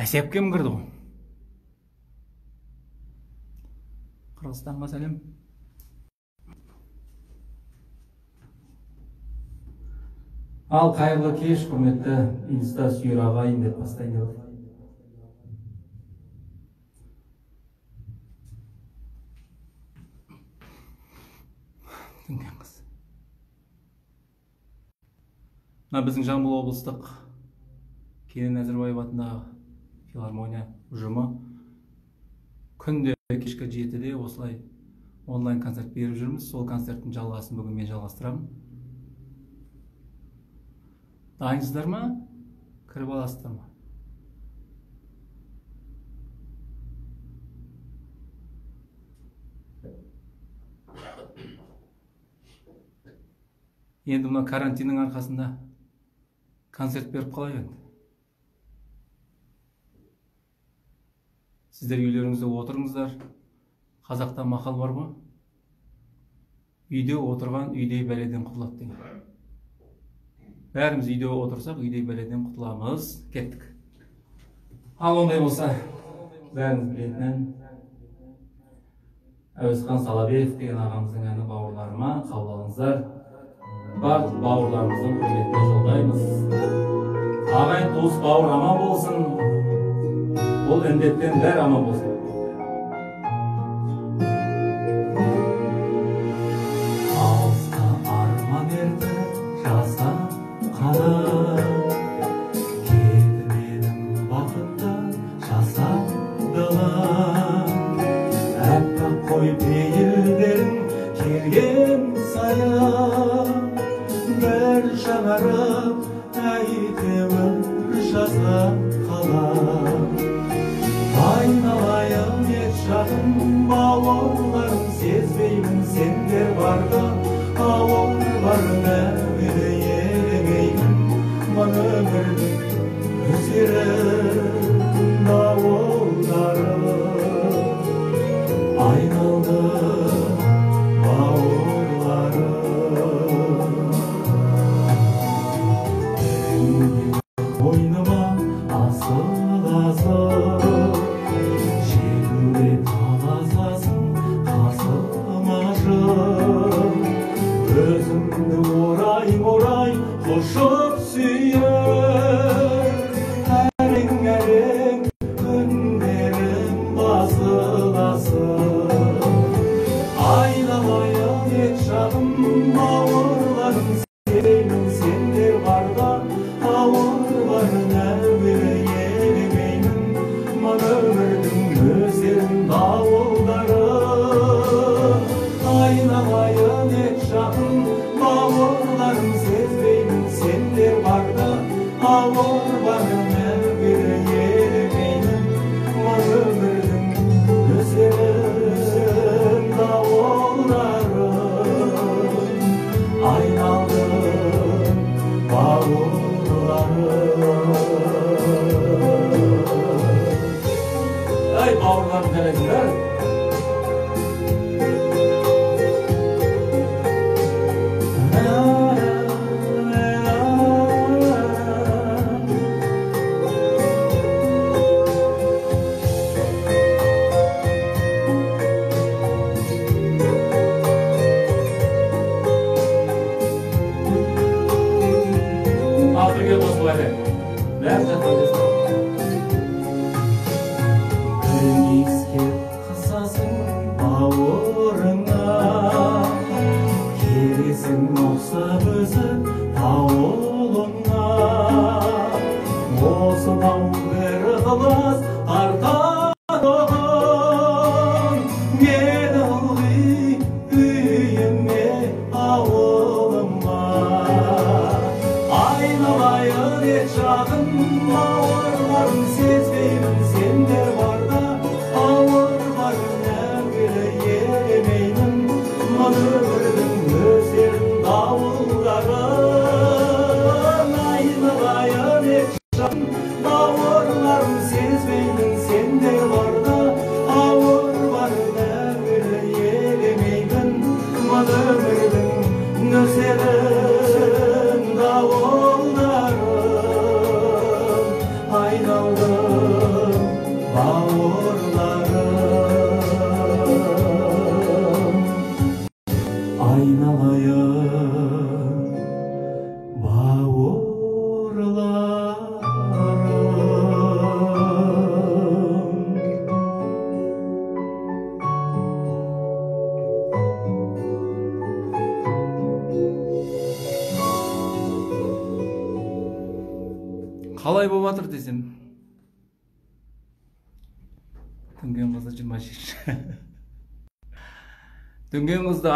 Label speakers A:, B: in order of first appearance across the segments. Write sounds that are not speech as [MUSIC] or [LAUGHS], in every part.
A: әсепкем кірді ғой? Қырғызстанға сәлем. Ал қайырлы кеш құрметті инста сүйер ағайын деп бастайын. Деп отырмын Дүнген қыз. мына біздің жамбыл облыстық кенен әзірбаев атындағы филармония ұжымы. Күнде кешкі жетіде осылай онлайн концерт беріп жүрміз. Сол концерттің жалғасын бүгін мен жалғастырамын. Дайынсыздар ма? Кіріп аласыздар ма? Енді мына карантиннің арқасында концерт беріп қалайық енді. Сіздер үйлеріңізде отырыңыздар. Қазақта мақал бар ғой үйде отырған үйдей бәледен құтылады деген бәріміз үйде отырсақ үйдей бәледен құтыламыз. Кеттік. Ал ондай болса бәріңіз білетін әуезхан салабиев деген ағамыздың әні бауырларыма қабыл алыңыздар. Барлық бауырларымыздың құрметіне жолдаймыз. Ағайын туыс бауыр аман болсын. Бұл індеттен бәрі аман болсын Lord. Canım benim, ne seven davul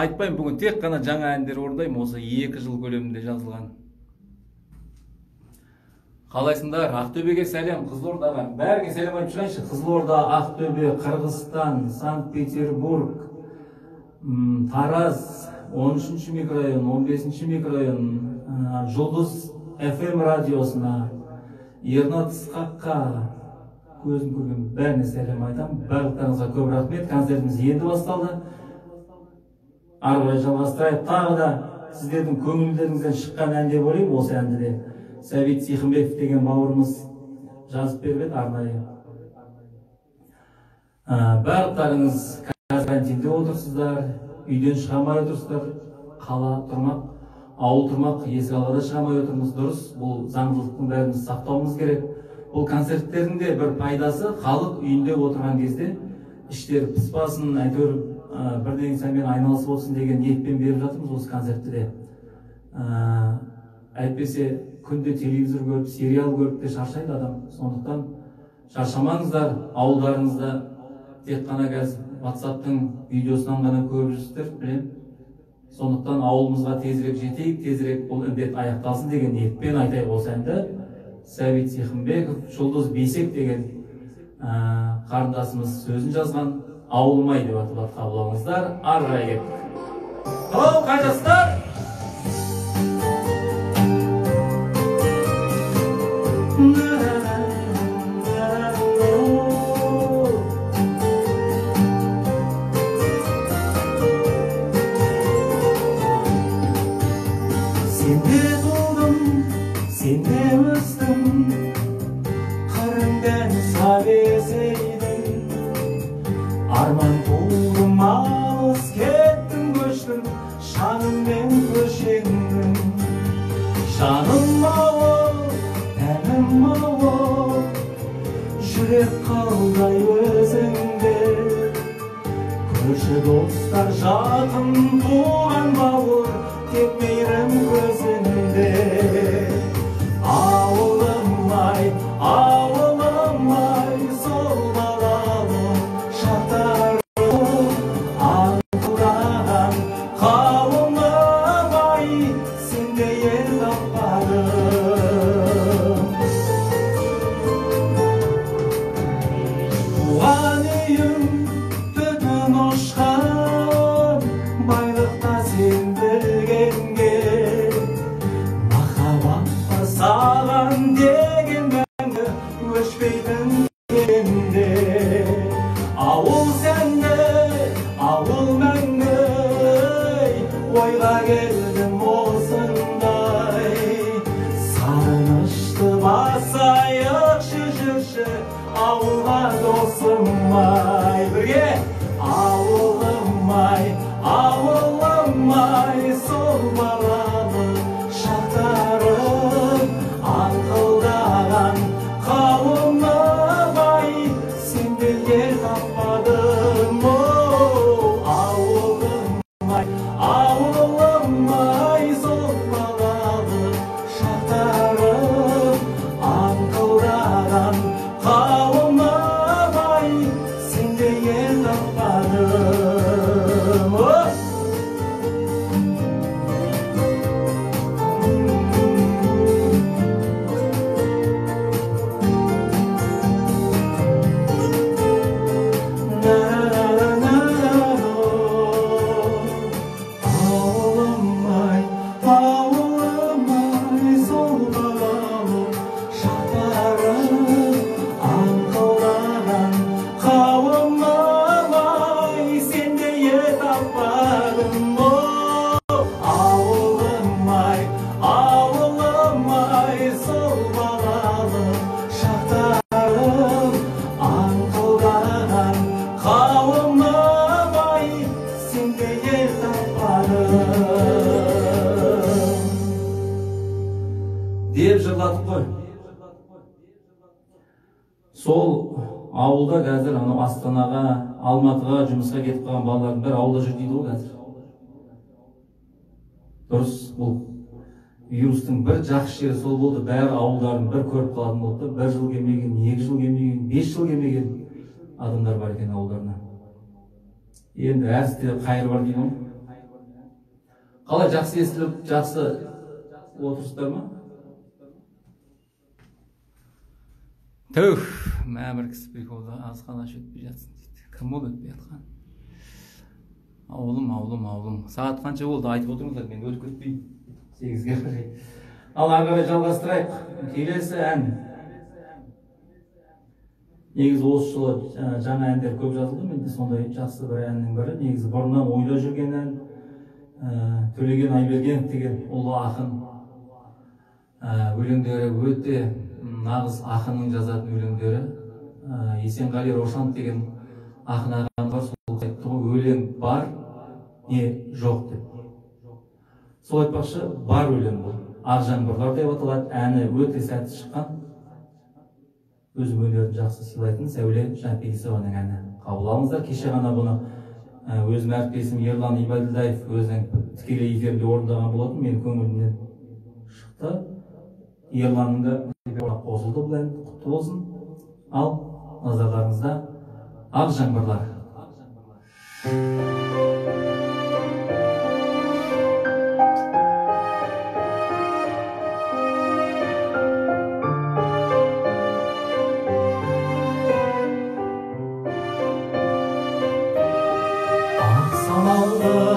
A: айтпаймын бүгін тек қана жаңа әндер орындаймын осы екі жыл көлемінде жазылған. Қалайсыңдар? Ақтөбеге сәлем қызылордаға бәріңе сәлем айтып шығайыншы қызылорда ақтөбе қырғызстан санкт петербург тараз 13 микрорайон 15 микрорайон ә, жұлдыз фм радиосына ернат ысқаққа көзім көрген бәріне сәлем айтамын. Барлықтарыңызға көп рахмет. Концертіміз енді басталды. Ары қарай жалғастырайық. Тағы да сіздердің көңілдеріңізден шыққан ән деп ойлаймын осы әнді де. Сәбит сихымбеков деген бауырымыз жазып беріп еді арнайы. Барлықтарыңыз карантинде отырсыздар үйден шыға алмай отырсыздар қала тұрмақ ауыл тұрмақ есік алада шыға алмай отырмыз. Дұрыс бұл заңдылықтың бәріміз сақтауымыз керек. Бұл концерттердің де бір пайдасы халық үйінде отырған кезде іштері пыспасын әйтеуір ә, бірдеңе сәнмен айналысып отырсын деген ниетпен беріп жатырмыз осы концертті де. Әйтпесе күнде телевизор көріп сериал көріп те шаршайды адам. Сондықтан шаршамаңыздар ауылдарыңызда. Тек қана қазір ватсаптың видеосынан ғана көріп жүрсіздер білемін. Сондықтан ауылымызға тезірек жетейік тезірек бұл індет аяқталсын деген ниетпен айтайық осы әнді. Сәбит сихымбеков жұлдыз бейсек деген ә, қарындасымыз сөзін жазған. Ауылым ай деп аталады қабыл алыңыздар ары қарай кеттік. Ау қай махаббатқа саған сол ауылда қазір анау астанаға алматыға жұмысқа кетіп қалған балалардың бәрі ауылда жүр дейді ғой қазір. Дұрыс бұл. Вирустың бір жақсы жері сол болды бәрі ауылдарын бір көріп қалатын болды. Бір жыл келмеген екі жыл келмеген бес жыл келмеген адамдар бар екен ауылдарына. Енді әр істе қайыр бар дейді ғой. Қалай жақсы естіліп жақсы отырсыздар ма? Түһ мә бір приколда азғана өтпей жатсын дейді. Кім ол өтпей жатқан? Ауылым ауылым ауылым. Сағат қанша болды? Айтып отырыңыздар мен өліп кетпейін сегізге қарай. Ал ары қарай жалғастырайық. Келесі ән. Негізі осы жылы жаңа- әндер көп жазылды менде сондай жақсы бір әннің бірі. Негізі бұрыннан ойда жүрген ән ә, төлеген айбергенов деген ұлы ақын. Өлеңдері өте нағыз ақынның жазатын өлеңдері ә, есенғали рошанов деген ақын ағам бар сол айтты ғой өлең бар не жоқ деп. Сол айтпақшы бар өлең бұл. Ақ жаңбырлар деп аталады әні өте сәтті шыққан. Өзім өнерін жақсы сыйлайтын сәуле жанпейісованың әні. Қабыл алыңыздар кеше ғана бұны ә, өзім әріптесім ерлан ибаділдаев өзінің тікелей эфирінде орындаған болатын. Менің көңілімнен шықты. Ерланның да қосылды бұл ән құтты болсын. Ал назарларыңызда ақ жаңбырлар. Самалда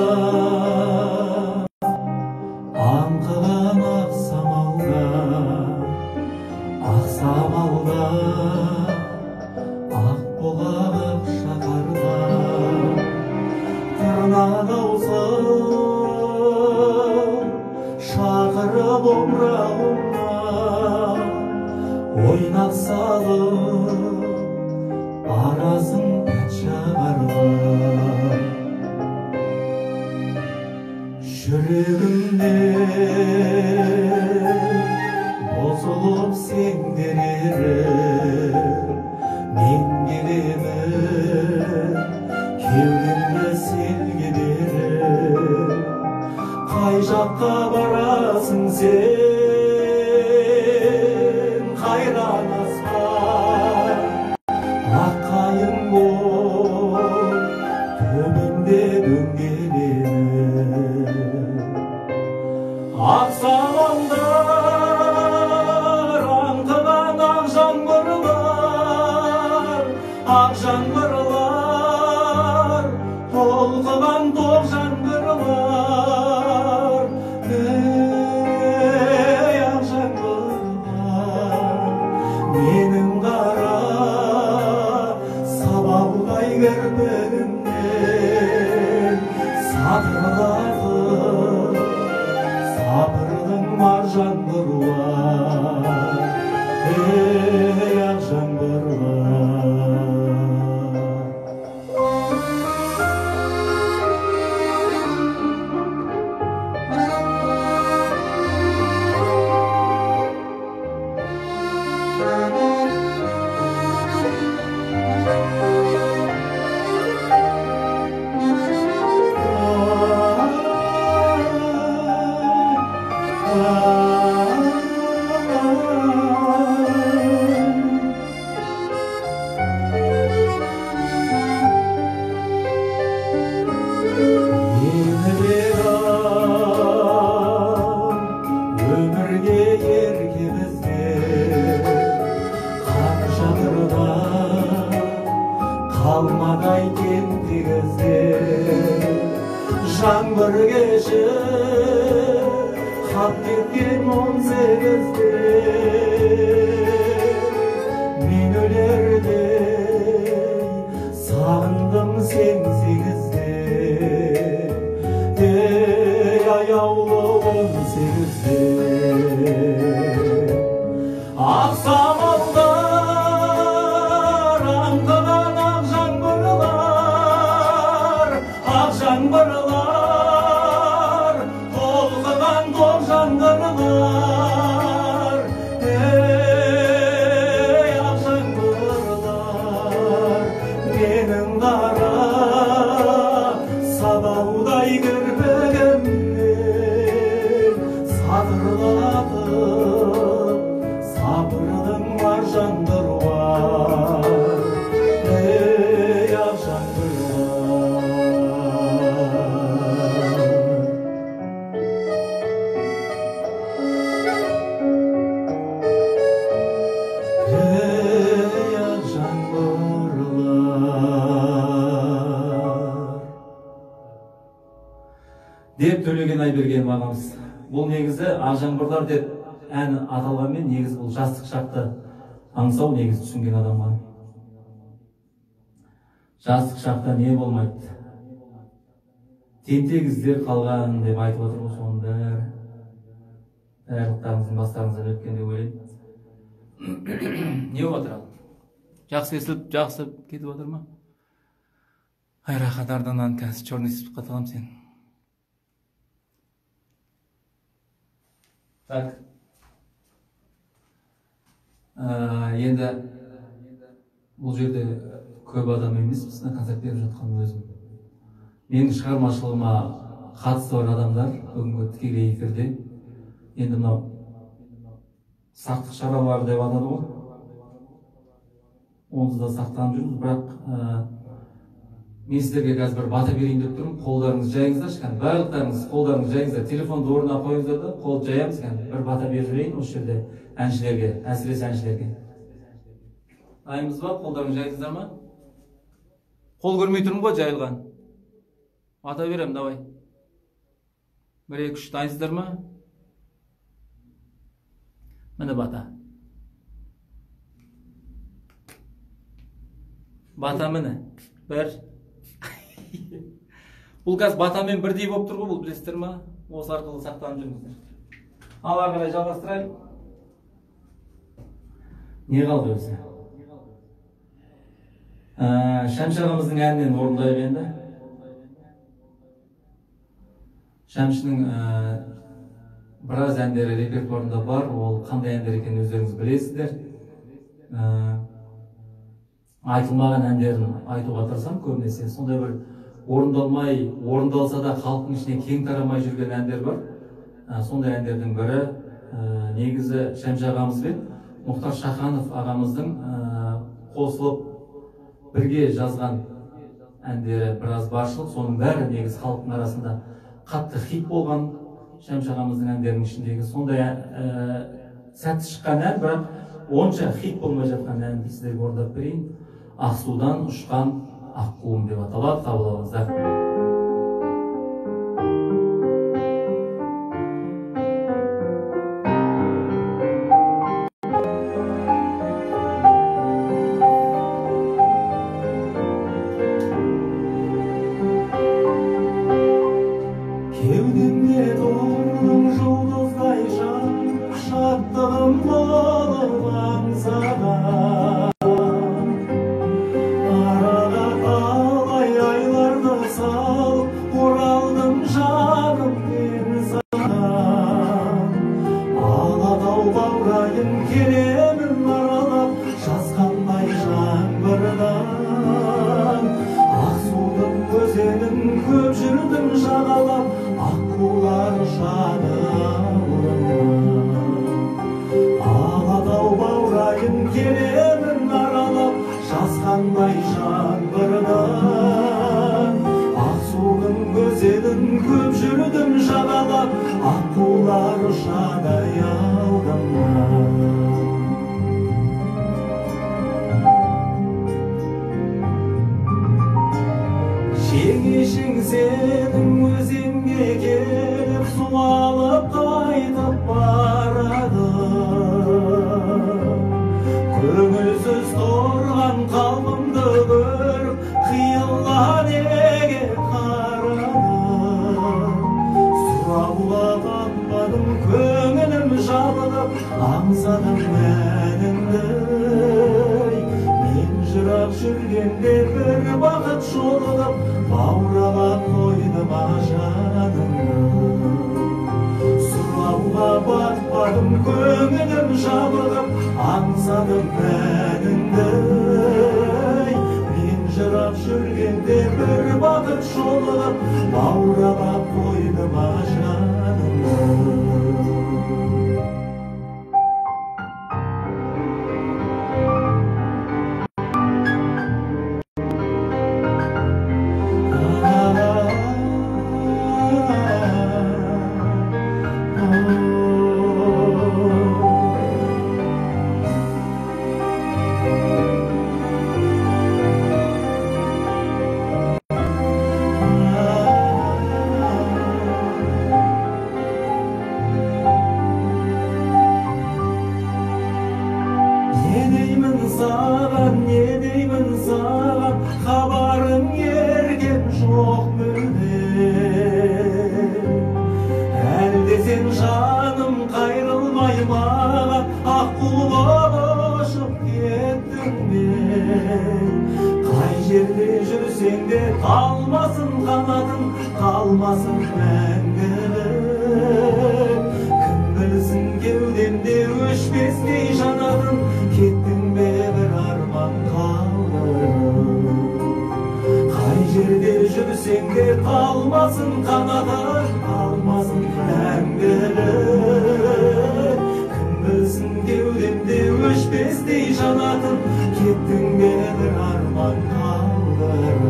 A: деп төлеген айбергенов ағамыз бұл негізі ақжаңбырлар деп ән аталғанмен негізі бұл жастық шақты аңсау негізі түсінген адамға. Жастық шақта не болмайды? Тентек іздер қалған деп айтып отыр ғой соның бәрі. Барлықтарыңыздың бастарыңыздан өткен деп ойлаймын. Не болып жатыр жақсы естіліп жақсы кетіп жатыр ма? Ай рахат арданан қазір черный списокқа қаламын сені так. Ә, енді бұл жерде көп адам емес мына концерт беріп жатқан өзім. Менің шығармашылығыма қатысы бар адамдар бүгінгі тікелей эфирде. Енді мынау сақтық шаралары деп атады ғой. Онсыз да сақтанып жүрміз бірақ мен сіздерге қазір бір бата берейін деп тұрмын. Қолдарыңызды жайыңыздаршы кәдімгі барлықтарыңыз қолдарыңызды жайыңыздар телефонды орнына қойыңыздар да қолды жаямыз кәдімгі. Бір бата беріп жіберейін осы жерде әншілерге әсіресе әншілерге. Дайынбыз ба қолдарыңызды жайдыңыздар ма? Қол көрмей тұрмын ғой жайылған. Бата беремін давай. Бір екі үш дайынсыздар ма? Міне бата. Бата міне. Бір бұл қазір батамен бірдей болып тұр ғой бұл білесіздер ма? Осы арқылы сақтанып жүріңіздер. Ал ары қарай жалғастырайық. Не қалды өзі? Ә, шәмші ағамыздың әнінен орындайық енді. Шәмшінің ә, біраз әндері репертуарында бар. Ол қандай әндер екенін өздеріңіз білесіздер. Ә, айтылмаған әндерін айтуға тырысамын көбінесе. Сондай бір орындалмай орындалса да халықтың ішіне кең тарамай жүрген әндер бар. Ә, сондай әндердің бірі ә, негізі шәмші ағамыз бен мұхтар шаханов ағамыздың ә, қосылып бірге жазған әндері біраз баршылық. Соның бәрі негізі халықтың арасында қатты хит болған шәмші ағамыздың әндерінің ішіндегі сондай ә, сәтті шыққан ән. Бірақ онша хит болмай жатқан әнді сіздерге орындап берейін. Ақсудан ұшқан аққуым деп аталады қабыл алыңыздар
B: саған не деймін саған хабарым ерген жоқ мүлде әлде сен жаным қайрылмай маған аққу болып ұшып кеттің бе қай жерде жүрсең де қалмасын қанатың қалмасын мәр талмасын қанатың қалмасын мәңгілік кім білсін кеудемде өшпестей жанатын кеттің бе бір арман қалдырып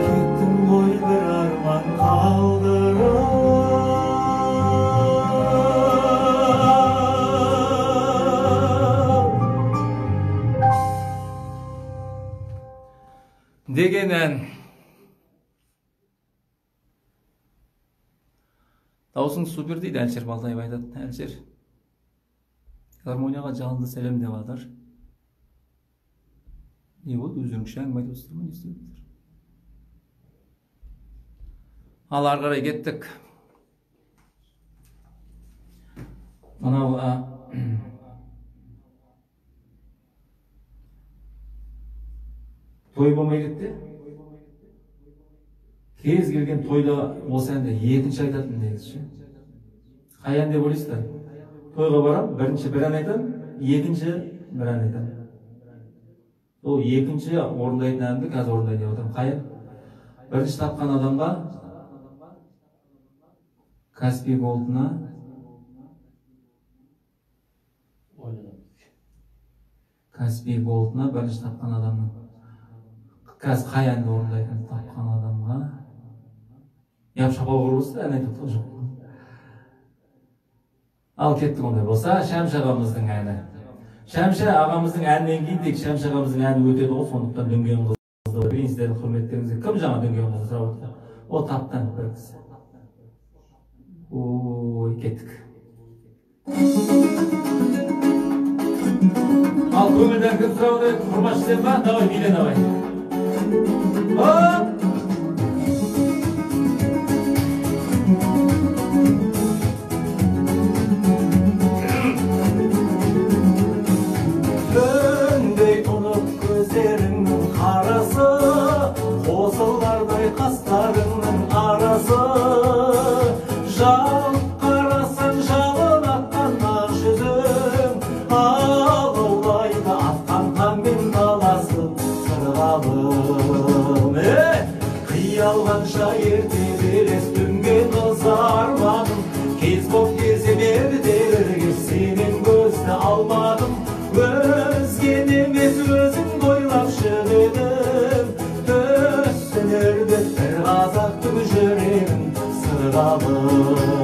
B: кеттің ғой бір арман қалдырып
A: деген ән супер дейді әлішер балтаев айтады әлішер гармонияға жалынды сәлем деп жатыр не болды өздеріңізше әңгіме айтып отырсыздар ма не істеп отырсыздар ал ары қарай кеттік мынау той болмай кетті кез келген тойда осы әнді екінші айтатын негізі ше ән деп ойлайсыздар? Тойға барамын бірінші бір ән айтамын екінші бір ән айтамын сол екінші орындайтын әнді қазір орындайын деп отырмын. Қай бірінші тапқан адамға каспий голдына каспий голдына бірінші тапқан адамның қазір қай әнді орындайтын тапқан адамға я шапал ұрып ән айтып жоқ. Ал кеттік ондай болса шәмші ағамыздың әні. Шәмші ағамыздың әнінен кейін тек шәмші ағамыздың әні өтеді ғой сондықтан дүнген қызды білейсіздер құрметтеріңізге кім жаңа дүнген қызды сұрап отыр. О таптан бір ой кеттік. Ал көңілден кім сұрап отыр? Құрмашы сен ба давай биле давай Оп! Love.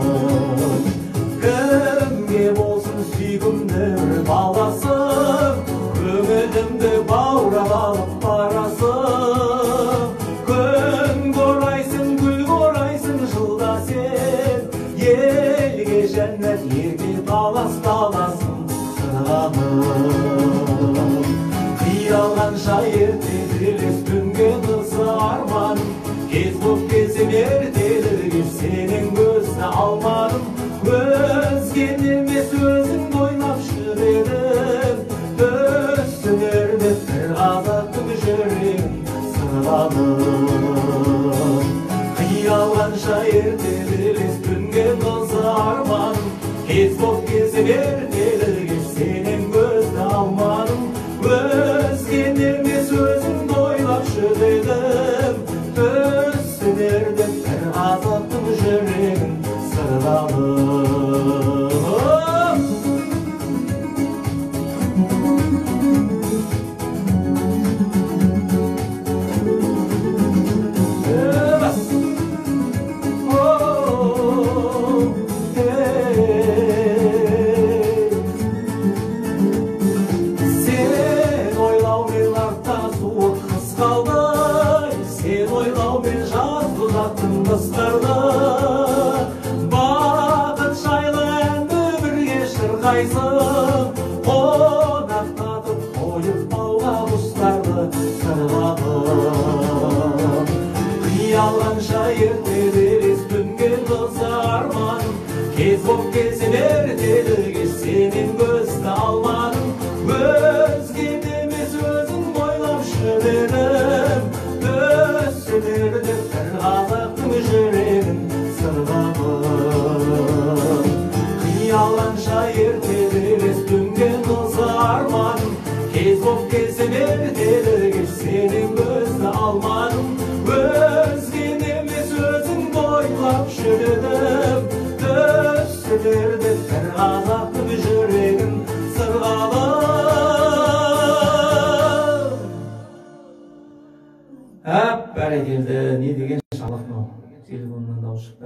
A: today.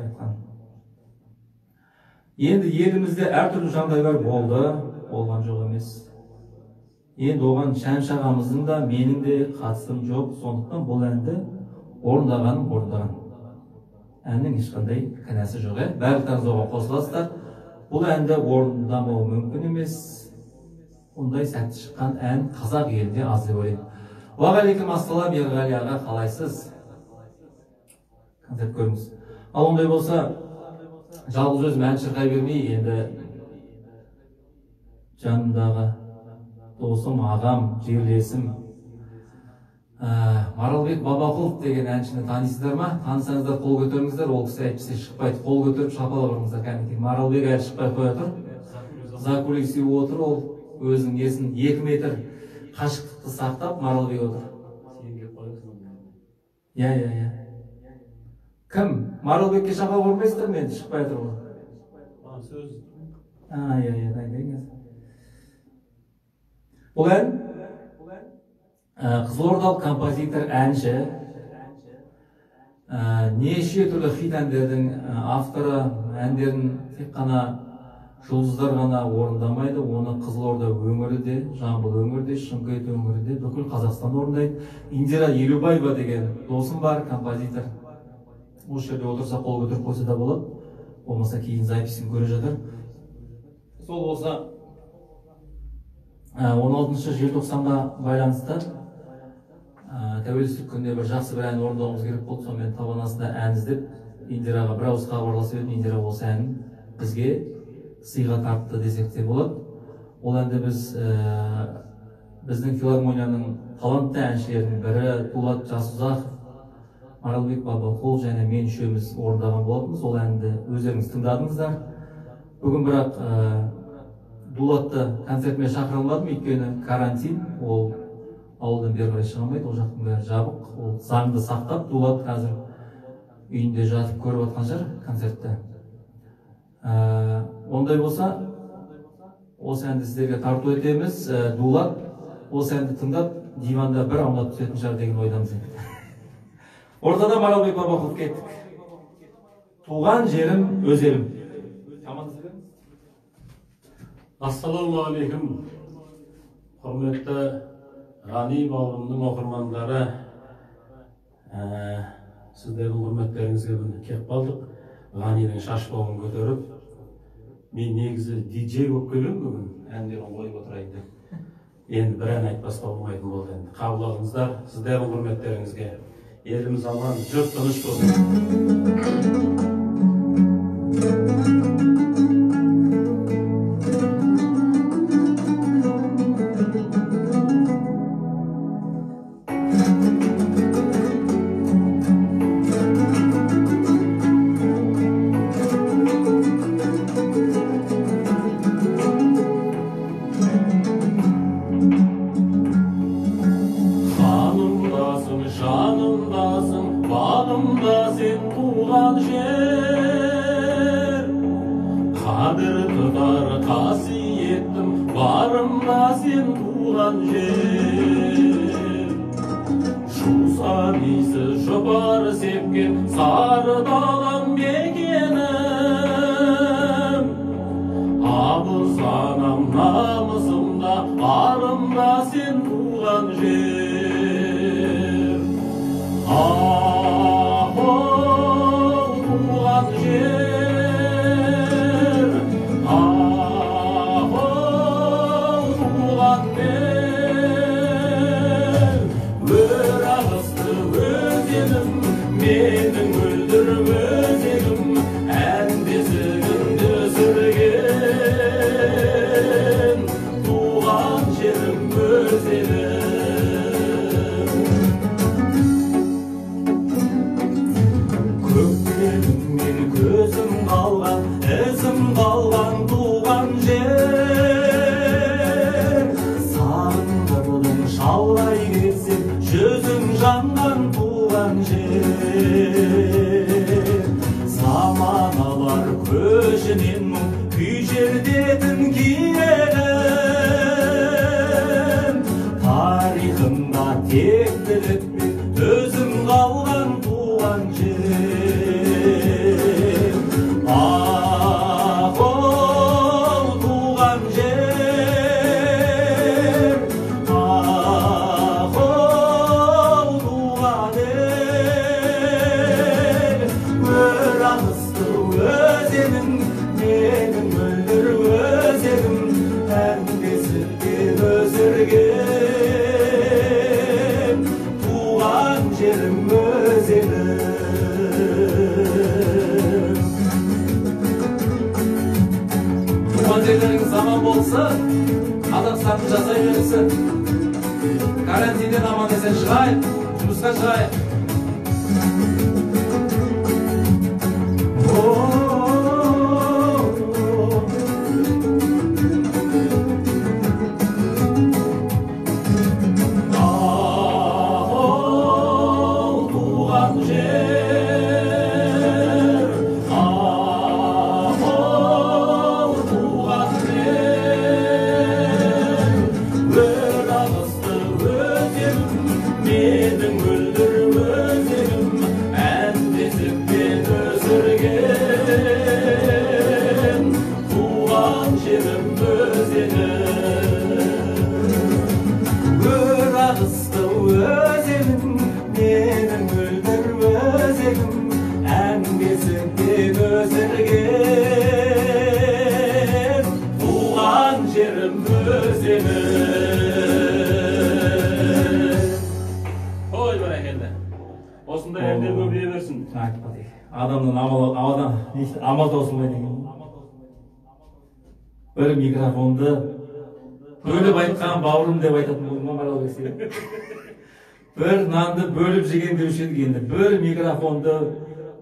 A: Жатқан енді елімізде әртүрлі жағдайлар болды болған жоқ емес. Енді оған шәмші ағамыздың да менің де қатысым жоқ сондықтан бұл әнді орындағаным орындаған. Әннің ешқандай кінәсі жоқ иә барлықтарыңыз оған қосыласыздар. Бұл әнді орындамау мүмкін емес. Ондай сәтті шыққан ән қазақ елінде аз деп ойлаймын. Уағалейкум ассалам ерғали аға қалайсыз? Концерт көріңіз ал ондай болса жалғыз өзім ән шырқай бермей енді. Жанымдағы досым ағам жерлесім ә, маралбек бабақұлов деген әншіні танисыздар ма? Танысаңыздар қол көтеріңіздер. Ол кісі әйтпесе шықпайды. Қол көтеріп шапалақ ұрыңыздар кәдімгідей. Маралбек әлі шықпай қоя тұр. За кулисте отыр. Ол өзінің несін екі метр қашықтықты сақтап маралбек отыр. Иә иә иә. Кім? Маралбекке шапалақ ұрмайсыздар ма енді шықпай жатыр ғой? А иә иә дайындайын қазір бұл ән? Ә, қызылордалық композитор әнші. Ә, неше түрлі хит әндердің ә, авторы әндерін тек қана жұлдыздар ғана орындамайды. Оны қызылорда өңірі де жамбыл өңірі де шымкент өңірі де бүкіл қазақстан орындайды. Индира елубаева деген досым бар композитор. Осы жерде отырса қол көтеріп қойса да болады. Болмаса кейін записін көре жатар сол болса он алтыншы желтоқсанға байланысты ә, тәуелсіздік күнінде бір жақсы бір ән орындауымыз керек болды. Сонымен табан астында ән іздеп индираға бір ауыз хабарласып едім. индира осы әнін бізге сыйға тартты десек те болады. Ол әнді біз ә, біздің филармонияның талантты әншілерінің бірі дулат жасұзақов маралбек бабақұл және мен үшеуміз орындаған болатынбыз. Ол әнді өздеріңіз тыңдадыңыздар. Бүгін бірақ ә, дулатты концертіме шақыра алмадым өйткені карантин. Ол ауылдан бері қарай шыға алмайды ол жақтың бәрі жабық. Ол заңды сақтап дулат қазір үйінде жатып көріп жатқан шығар концертті. Ә, ондай болса осы әнді сіздерге тарту етеміз. Ә, дулат осы әнді тыңдап диванда бір аунап түсетін шығар деген ойдамыз енді. Ортада маралбек бабақұлов кеттік туған жерім өз елім
C: ассалаумағалейкум құрметті ғани бауырымның оқырмандары ә, сіздердің құрметтеріңізге міне келіп қалдық ғанидың шашбауын көтеріп мен негізі диджей болып келемін бүгін әндерін қойып отырайын деп енді бір ән айтпасқа болмайтын болды енді қабыл алыңыздар сіздердің құрметтеріңізге еліміз аман жұрт тыныш dedim
A: ki. Карантиннен
B: өзегім
C: ой бәрекелді. Осындай әндер көбейе берсін.
A: Адамнан амал амалдан амал таусылмайды екен бір микрофонды. Бөліп айтқан бауырым деп айтатын болдым ғой [LAUGHS] бір нанды бөліп жеген деуші едік енді. Бір микрофонды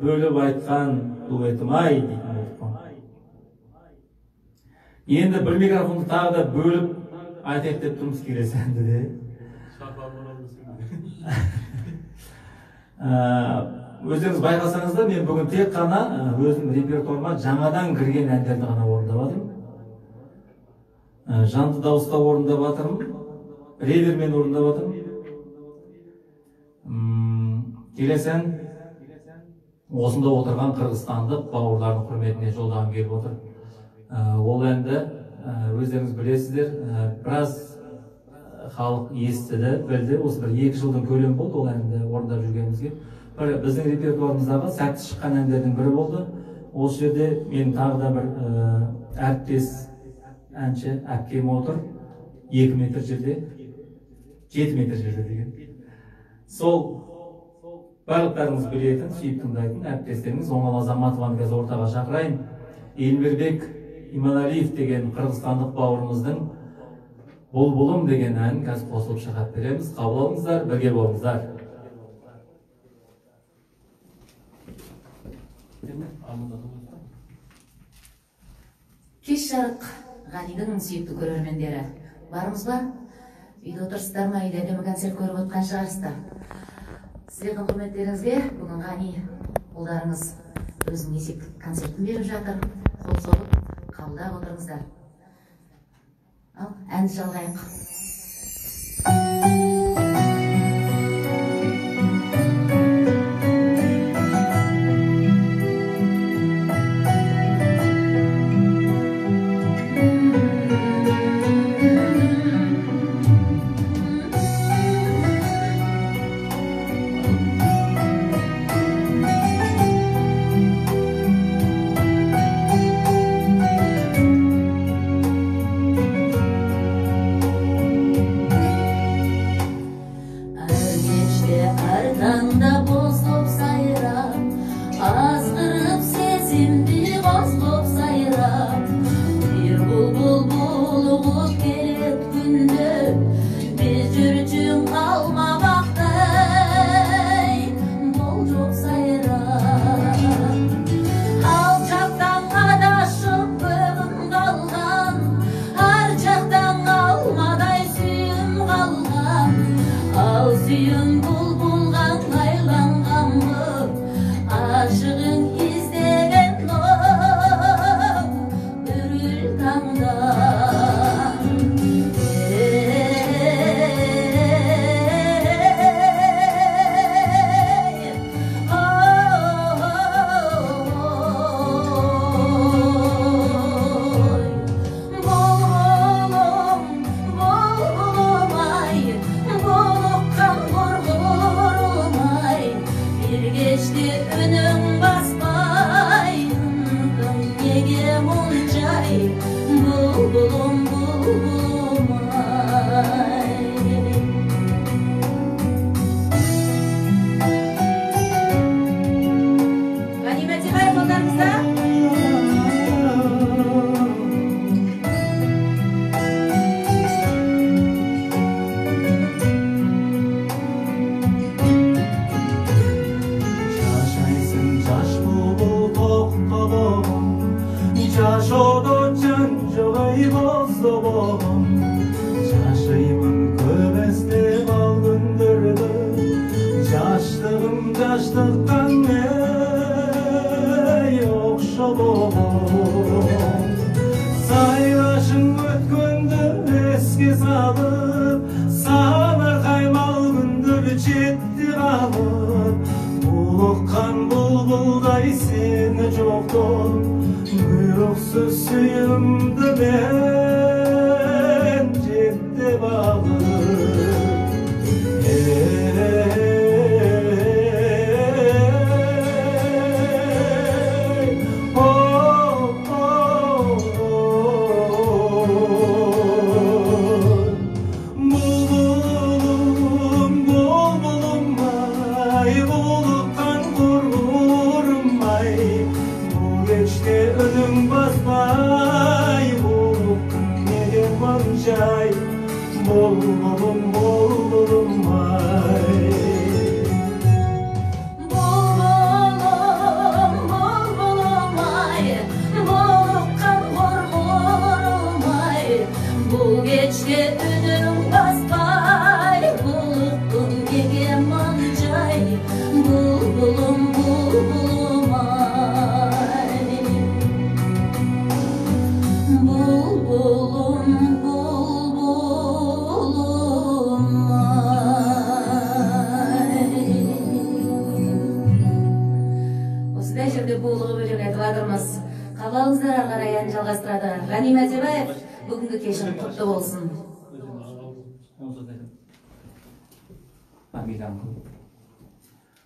A: бөліп айтқан дуэтім ай дейтін енді бір микрофонды тағы да бөліп айтайық деп тұрмыз келесі әнді де өздеріңіз байқасаңыздар мен бүгін тек қана өзімнің репертуарыма жаңадан кірген әндерді ғана орындап жатырмын жанды дауыста орындап жатырмын ревермен орындап жатырмын келесі ән осында отырған қырғызстандық бауырлардың құрметіне жолдағым келіп отыр ол әнді өздеріңіз білесіздер. Ә, біраз халық естіді білді. Осы бір екі жылдың көлемі болды ол әнді орындап жүргенімізге. Бір біздің репертуарымыздағы сәтті шыққан әндердің бірі болды. Осы жерде мен тағы да бір әріптес әнші әпкем отыр. Екі метр жерде. Жеті метр жерде деген. Сол барлықтарыңыз білетін сүйіп тыңдайтын әріптестеріңіз оңал азаматованы қазір ортаға шақырайын. Елмірбек иманалиев деген қырғызстандық бауырымыздың бұлбұлым деген ән қазір қосылып шығарып береміз. Қабыл алыңыздар бірге болыңыздар.
D: Кеш жарық ғалидің сүйікті көрермендері. Бармыз ба? Үйде отырсыздар ма? Үйде әдемі концерт көріп отқан шығарсыздар. Сіздердің құрметтеріңізге бүгін ғани ұлдарыңыз өзінің есептік концертін беріп жатыр. Қол соғып қабылдап отырыңыздар. Ал әнді жалғайық.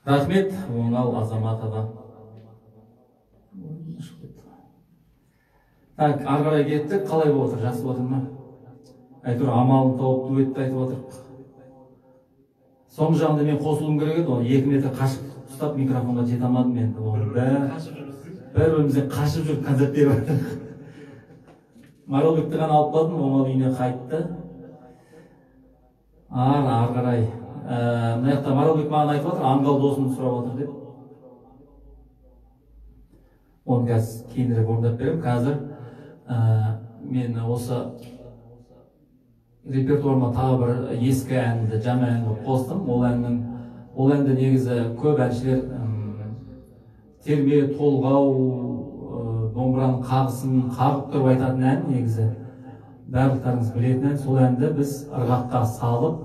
C: Рахмет оңал азамат аға так ары қарай кеттік қалай болып отыр жақсы болып отыр ма? Әйтеуір амалын тауып дуэтті айтып отырық соңғы жағында мен қосылуым керек еді оны екі метр қашықтық ұстап микрофонға жете алмадым енді оны бір бірімізден қашып жүріп концерт беріп жатырмық маралбекті ғана алып қалдым омал үйіне қайтты. Ары ары қарай мына жақта маралбек маған айтып жатыр аңғал досымды сұрап отыр деп. Оны қазір кейінірек орындап беремін. Қазір ә, мен осы репертуарыма тағы бір ескі әнді жаңа ән қылып қостым. Ол әннің ол әнді негізі көп әншілер терме толғау ы, домбыраның қағысын қағып тұрып айтатын ән негізі. Барлықтарыңыз білетін ән. Сол әнді біз ырғаққа салып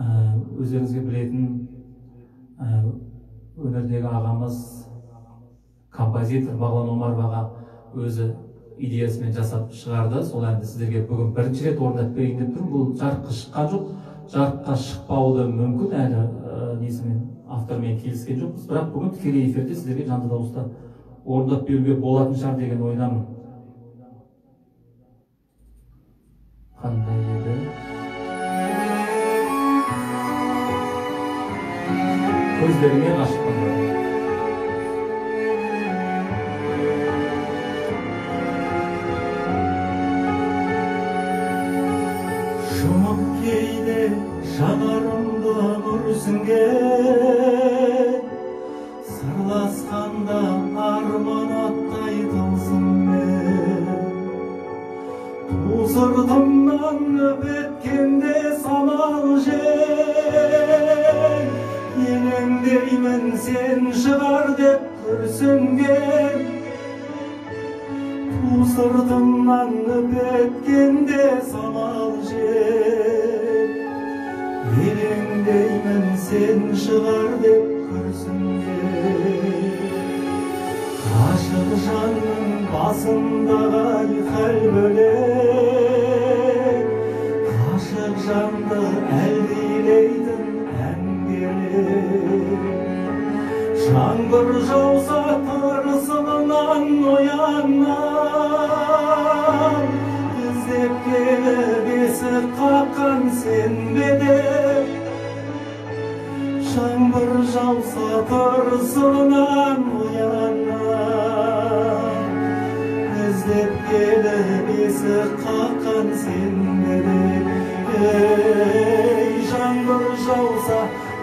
C: өздеріңізге білетін ы, өнердегі ағамыз композитор бағлан омаров аға өзі идеясымен жасап шығарды. Сол әнді сіздерге бүгін бірінші рет орындап берейін деп тұрмын. Бұл жарыққа шыққан жоқ. Жарыққа шықпауы да мүмкін. Әлі ә, несімен автормен келіскен жоқпыз. Бірақ бүгін тікелей эфирде сіздерге жанды дауыста орындап беруге болатын шығар деген ойдамын. Көздеріңе ғашықпын
A: жұмып кейде жанарымды бүрсінге сырласқанда арман аттай тылсыммен ту сыртымнан өпеткенде самал жел сен шығар деп күрсінген Ту сыртымнан өпеткенде самал жел елеңдеймін сен шығар деп күрсінген ғашық жанның басындағы айқай бөлек ғашық жанды жаңбыр жауса тырсығынан оянам іздеп келіп есік қаққан сен бе жаңбыр жауса тырсығынан оянам іздеп келіп есік қаққан сен бе ей жаңбыр жауса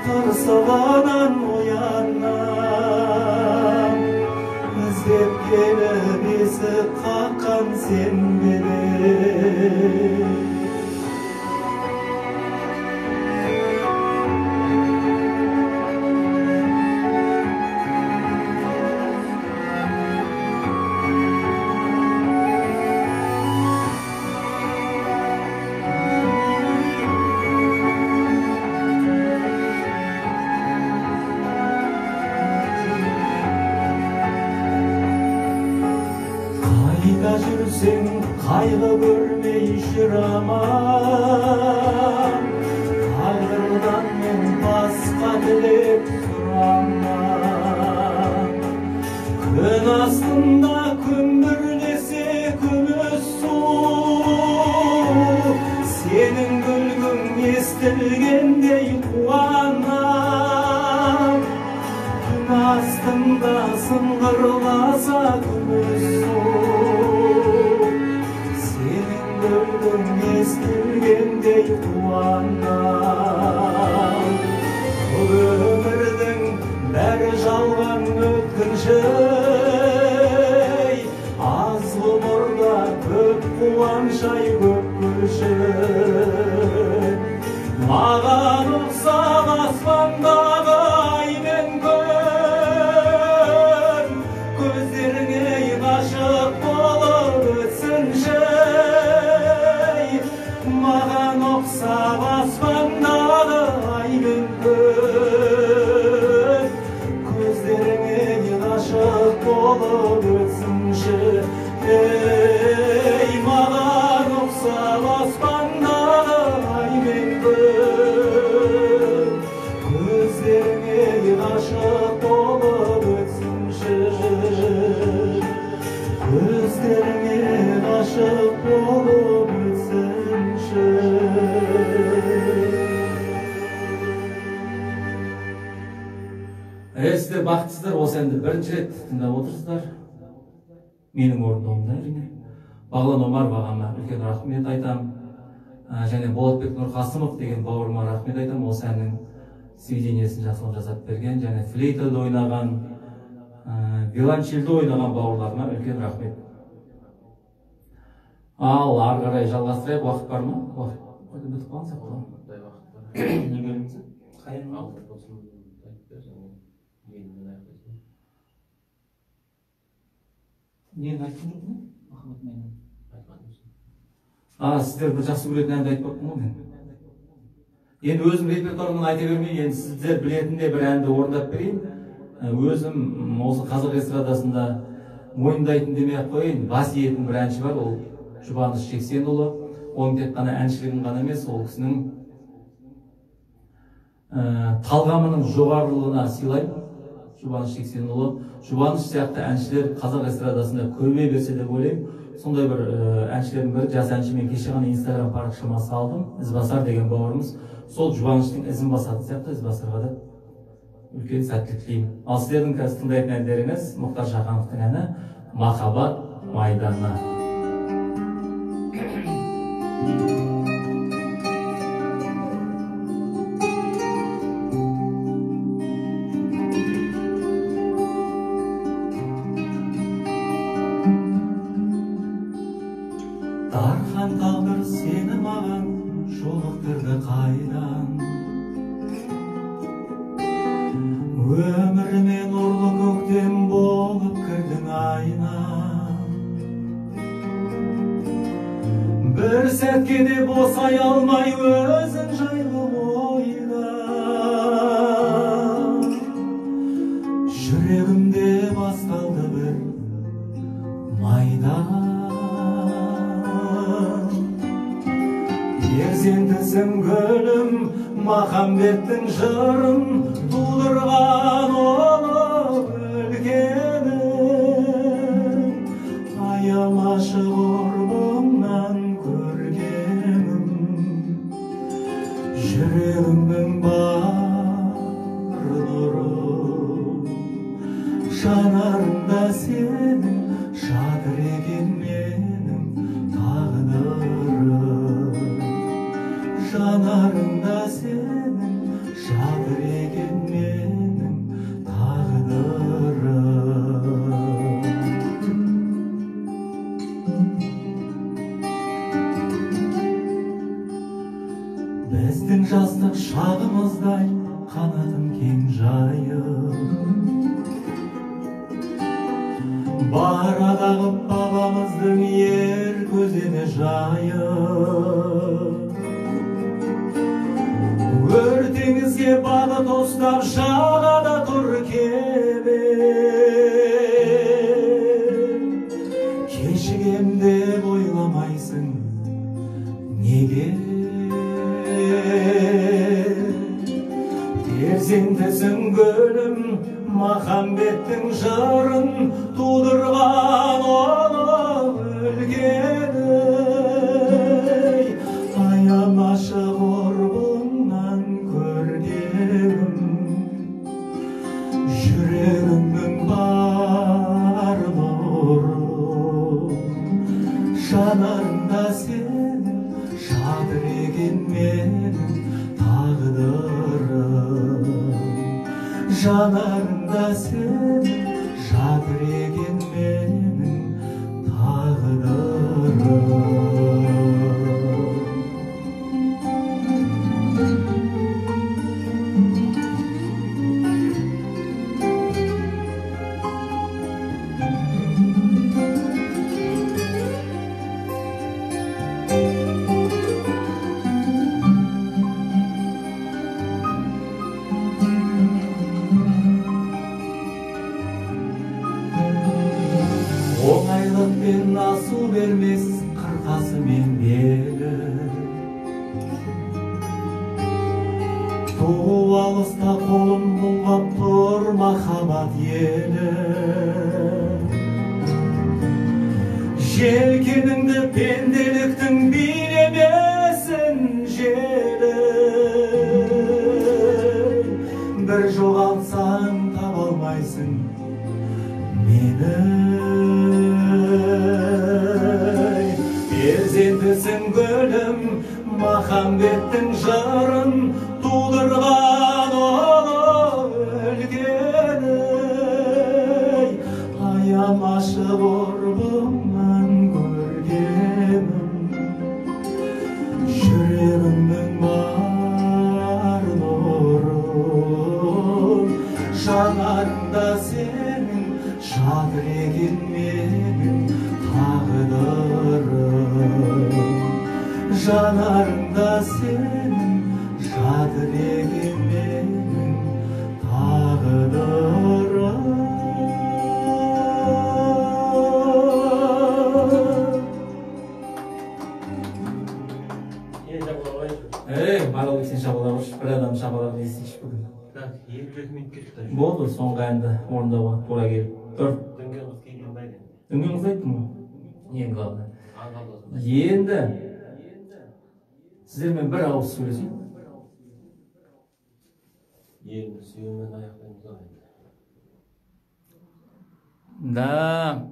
A: тырсығынан оянам іздеп келіп есік қаққан сен әнді бірінші рет тыңдап отырсыздар. Менің орындауымда әрине бағлан омаров ағама үлкен рахмет айтамын ә, және болатбек нұрқасымов деген бауырыма рахмет айтамын осы әннің сведениесін жасап жасап берген және флейтада ойнаған ә, виолончельде ойнаған бауырларыма үлкен рахмет. Ал ары қарай жалғастырайық. Уақыт бар ма? Уақыт бітіп қалған сияқты ғой [COUGHS]
C: Құдай уақыт бар.
E: неге білмейсің қай ән
C: Алты болсын, айтып бер, және елмен аяқтайсың.
E: Нені майдан
C: Айтқан жоқсың.
A: а сіздер бір жақсы көретін әнді айтпаппын ғой мен. Енді өзім репертуарымнан айта бермей енді сіздер білетіндей бір әнді орындап берейін. Ә, өзім осы қазақ эстрадасында мойындайтын демей ақ қояйын. Бас иетін бір әнші бар ол жұбаныш жексенұлы оның тек қана әншілігін ғана емес ол кісінің ә, талғамының жоғарылығына сыйлаймын. Жұбаныш жексенұлы жұбаныш сияқты әншілер қазақ эстрадасында көбейе берсе деп ойлаймын. Сондай бір ә, әншілердің бірі жас әнші мен кеше ғана инстаграм парақшама салдым. Ізбасар деген бауырымыз. Сол жұбаныштың ізін басатын сияқты ізбасарға да үлкен сәттілік тілеймін. Ал сіздердің қазір тыңдайтын әндеріңіз мұхтар шахановтың әні махаббат майданы
B: шағымыздай қанатым кең жайып барадағы бабамыздың ер көзіне жайып өр теңізге бағыт ұстап жағада
A: махамбеттің жырын тудырған махаббат елі желкеніңді пенделіктің билемесін желі бір жоғалсаң таба алмайсың мені перзентісің гүлім махамбеттің жырын тудырған
C: орындауға тура келіп тұр. Айттым ғой. Ең енді сіздермен бір ауыз сөйлесейін.
F: Елді сүйеумен аяқтаймыз ғой.
C: да.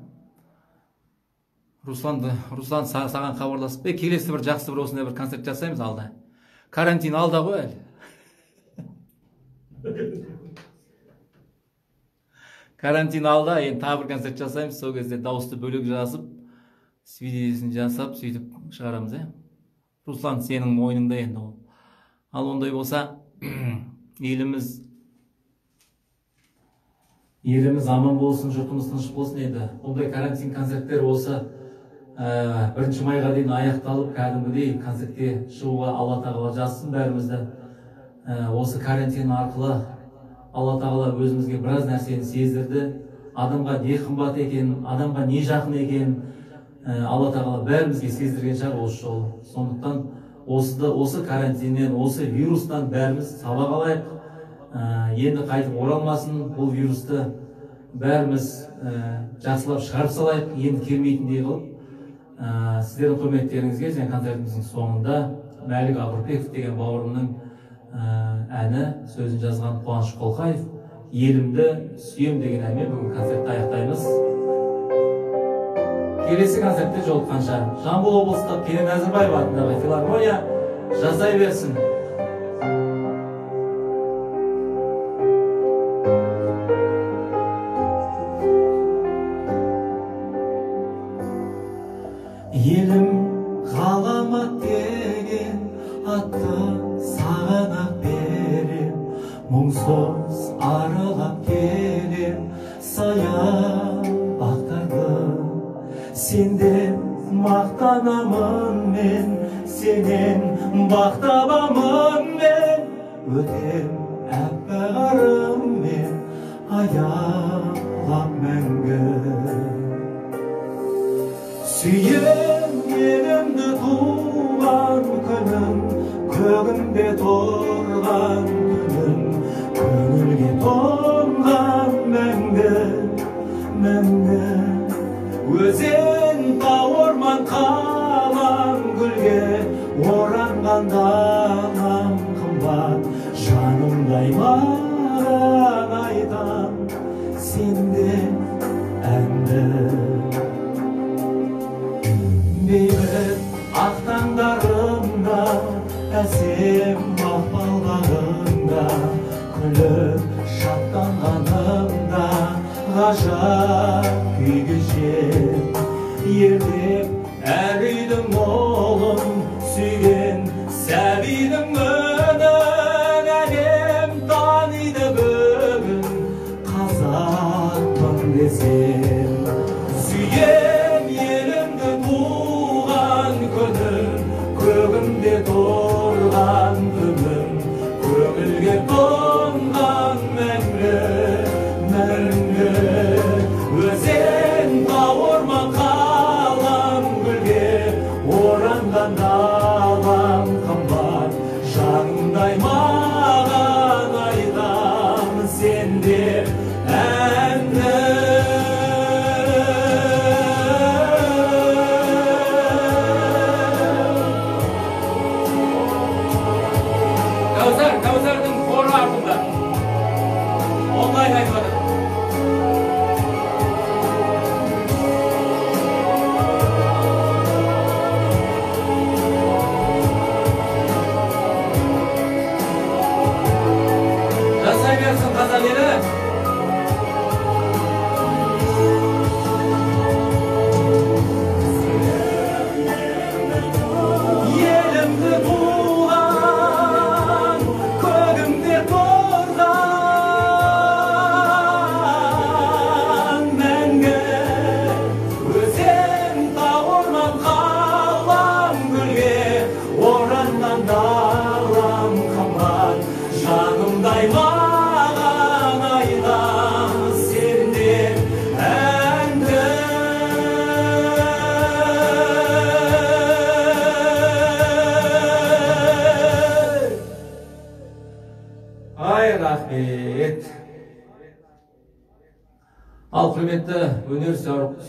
C: Русланды руслан са- саған хабарласып е келесі бір жақсы бір осындай бір концерт жасаймыз алда. Карантин алда ғой әлі. Карантин алда енді тағы бір концерт жасаймыз сол кезде дауысты бөлек жазып с видеосын жасап сөйтіп шығарамыз иә руслан сенің мойныңда енді ол ал ондай болса еліміз еліміз аман болсын жұртымыз тыныш болсын енді ондай карантин концерттер осы ә, бірінші майға дейін аяқталып кәдімгідей концертке шығуға алла тағала жазсын бәрімізді Ә, осы карантин арқылы алла тағала өзімізге біраз нәрсені сездірді. Адамға не қымбат екенін адамға не жақын екенін ә, алла тағала бәрімізге сездірген шығар осы жолы. Сондықтан осыды осы карантиннен осы вирустан бәріміз сабақ алайық. Ә, енді қайтып оралмасын бұл вирусты. Бәріміз ә, жақсылап шығарып салайық. Енді келмейтіндей қылып. Ә, сіздердің құрметтеріңізге және концертіміздің соңында мәлік ақырбеков деген бауырымның әні сөзін жазған қуаныш қолқаев елімді сүйем деген әнмен бүгін концертті аяқтаймыз. Келесі концертте жолыққанша жамбыл облыстық кенен әзірбаев атындағы филармония жасай берсін.
A: сүйем елімді туған күнім көгімде тұрған күнім көңілге толған мәңгі мәңгі өзен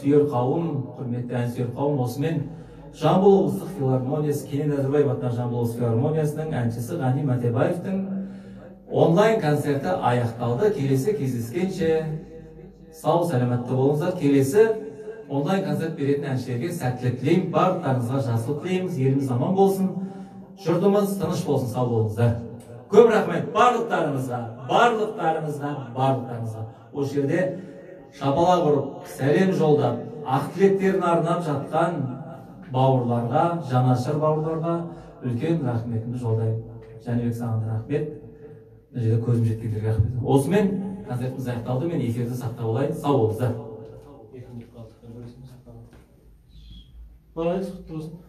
C: сүйер- қауым құрметті ән сүйер қауым осымен жамбыл облыстық филармониясы кенен әзірбаев атындағы жамбыл облыстық филармониясының әншісі ғани мәтебаевтың онлайн концерті аяқталды. Келесі кездескенше сау сәлеметті болыңыздар. Келесі онлайн концерт беретін әншілерге сәттілік тілеймін. Барлықтарыңызға жақсылық тілейміз. Еліміз аман болсын. Жұртымыз тыныш болсын. Сау болыңыздар. Көп рахмет барлықтарыңызға барлықтарыңызға барлықтарыңызға. Осы жерде шапалақ ұрып сәлем жолдап ақ тілектерін арнап жатқан бауырларға жанашыр бауырларға үлкен рахметімді жолдаймын жәнібек саған да рахмет мына жерде көзім жеткендерге рахмет осымен концертіміз аяқталды мен эфирді сақтап алайын сау болыңыздар
G: құтты болсын.